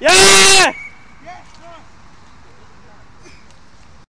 Yeah!